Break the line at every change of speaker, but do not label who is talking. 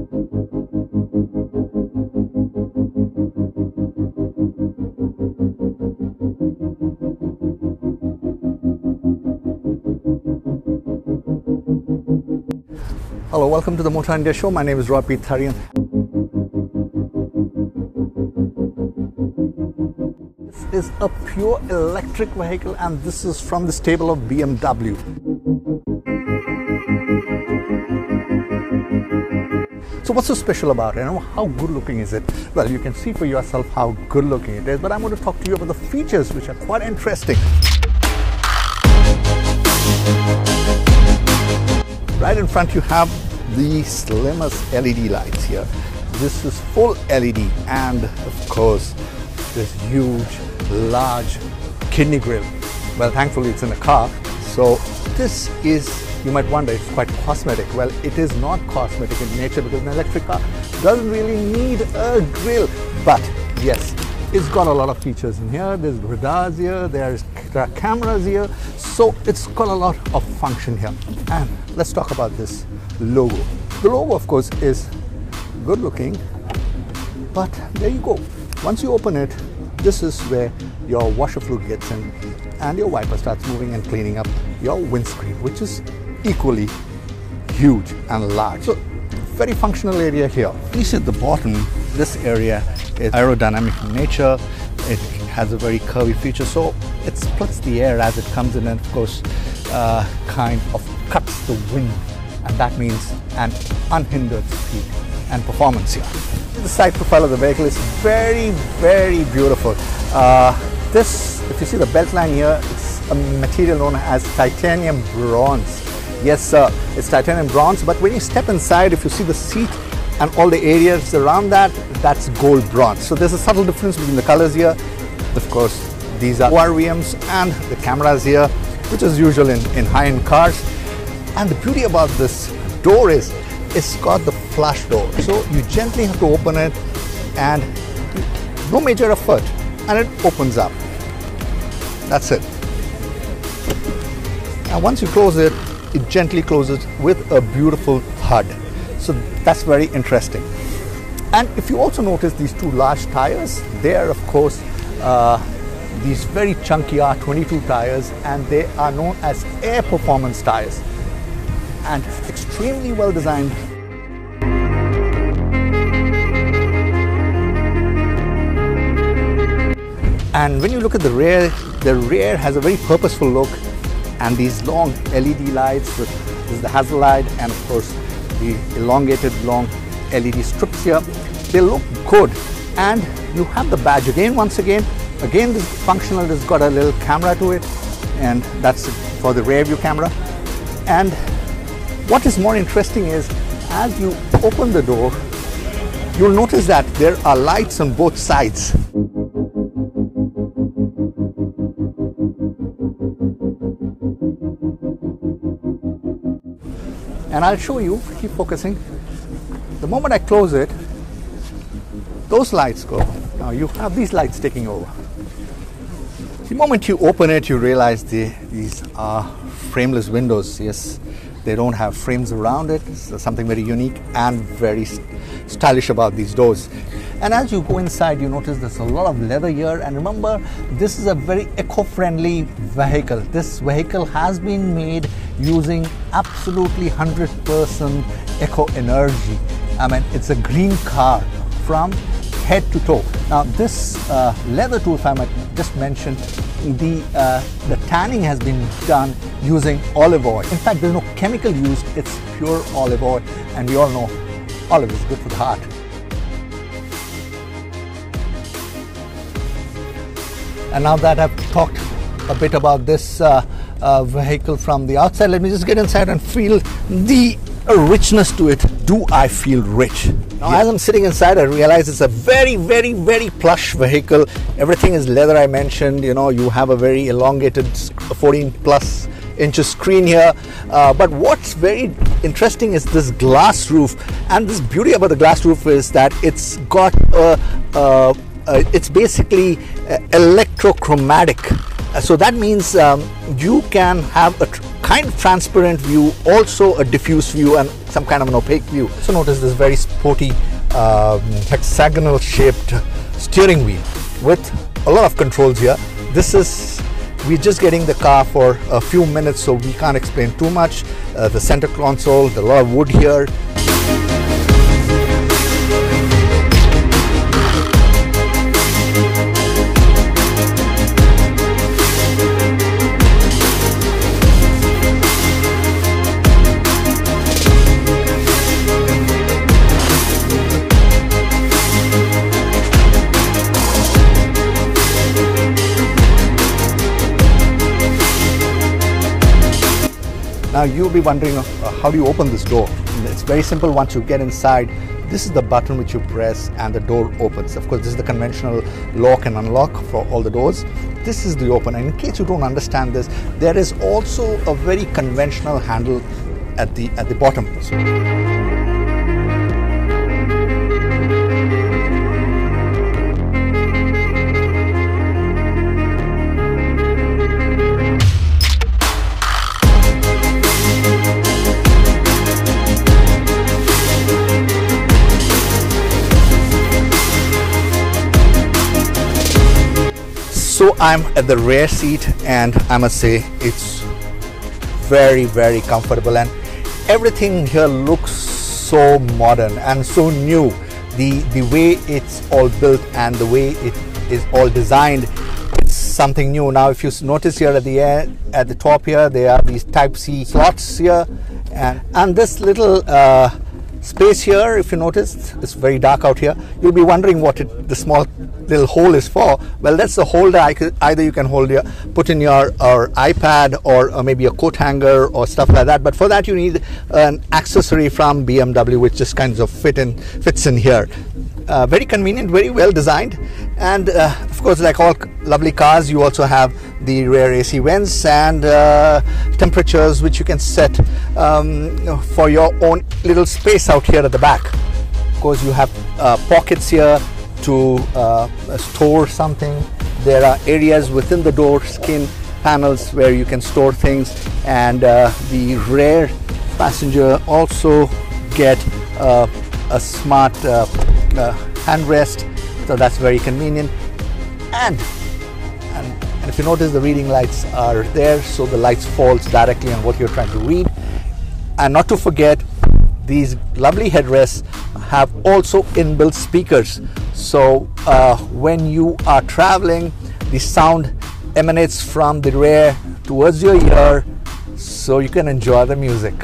Hello, welcome to the Motown India Show. My name is Roy Tharyan. This is a pure electric vehicle and this is from the stable of BMW. So what's so special about it? And how good looking is it? Well, you can see for yourself how good looking it is, but I'm going to talk to you about the features which are quite interesting. Right in front you have the slimmest LED lights here. This is full LED and of course this huge, large kidney grill. Well, thankfully it's in a car. So this is, you might wonder, it's quite cosmetic. Well, it is not cosmetic in nature because an electric car doesn't really need a grill. But yes, it's got a lot of features in here. There's radars here, there's cameras here. So it's got a lot of function here. And let's talk about this logo. The logo, of course, is good looking, but there you go. Once you open it, this is where your washer fluid gets in and your wiper starts moving and cleaning up your windscreen, which is equally huge and large. So very functional area here. You see at the bottom, this area is aerodynamic in nature. It has a very curvy feature, so it splits the air as it comes in and of course uh, kind of cuts the wind and that means an unhindered speed and performance here. The side profile of the vehicle is very, very beautiful. Uh, this, if you see the belt line here, it's a material known as titanium bronze. Yes, sir, it's titanium bronze, but when you step inside, if you see the seat and all the areas around that, that's gold bronze. So there's a subtle difference between the colors here. Of course, these are ORVMs and the cameras here, which is usual in, in high-end cars. And the beauty about this door is it's got the flush door. So you gently have to open it and no major effort and it opens up. That's it. Now once you close it, it gently closes with a beautiful thud. So that's very interesting. And if you also notice these two large tires, they are of course uh, these very chunky R22 tires and they are known as air performance tires and extremely well designed. And when you look at the rear, the rear has a very purposeful look and these long LED lights with this is the Halide and of course the elongated long LED strips here. They look good and you have the badge again once again. Again this functional has got a little camera to it and that's for the rear view camera. And what is more interesting is as you open the door, you'll notice that there are lights on both sides. And I'll show you, keep focusing. The moment I close it, those lights go. Now you have these lights taking over. The moment you open it, you realize the, these are frameless windows. Yes, they don't have frames around it. So something very unique and very stylish about these doors. And as you go inside, you notice there's a lot of leather here. And remember, this is a very eco-friendly vehicle. This vehicle has been made using absolutely 100% eco energy. I mean, it's a green car from head to toe. Now, this uh, leather tool, I might just mention, the, uh, the tanning has been done using olive oil. In fact, there's no chemical used, it's pure olive oil. And we all know olive is good for the heart. And now that I've talked a bit about this uh, uh, vehicle from the outside, let me just get inside and feel the richness to it. Do I feel rich? Now, as I'm sitting inside, I realize it's a very, very, very plush vehicle. Everything is leather, I mentioned. You know, you have a very elongated 14 plus inches screen here. Uh, but what's very interesting is this glass roof. And this beauty about the glass roof is that it's got a, a, a it's basically electrochromatic Uh, so that means um, you can have a kind of transparent view, also a diffuse view, and some kind of an opaque view. So notice this very sporty um, hexagonal shaped steering wheel with a lot of controls here. This is we're just getting the car for a few minutes, so we can't explain too much. Uh, the center console, a lot of wood here. Now you'll be wondering uh, how do you open this door? It's very simple once you get inside. This is the button which you press and the door opens. Of course, this is the conventional lock and unlock for all the doors. This is the open. And in case you don't understand this, there is also a very conventional handle at the at the bottom. So, So I'm at the rear seat and I must say it's very very comfortable and everything here looks so modern and so new. The the way it's all built and the way it is all designed it's something new. Now if you notice here at the end, at the top here there are these type C slots here and and this little uh, space here if you notice it's very dark out here. You'll be wondering what it, the small little hole is for. Well that's the holder either you can hold your put in your or ipad or, or, maybe a coat hanger or stuff like that. But for that you need an accessory from bmw which just kind of fit in fits in here. Uh, very convenient very well designed. And uh, of course like all lovely cars you also have the rear AC vents and uh, temperatures which you can set um, for your own little space out here at the back. Of course you have uh, pockets here to uh, store something. There are areas within the door skin panels where you can store things. And uh, the rear passenger also get uh, a smart uh, handrest so that's very convenient. And and if you notice the reading lights are there so the lights falls directly on what you're trying to read. And not to forget these lovely headrests have also inbuilt speakers. So uh, when you are traveling the sound emanates from the rear towards your ear so you can enjoy the music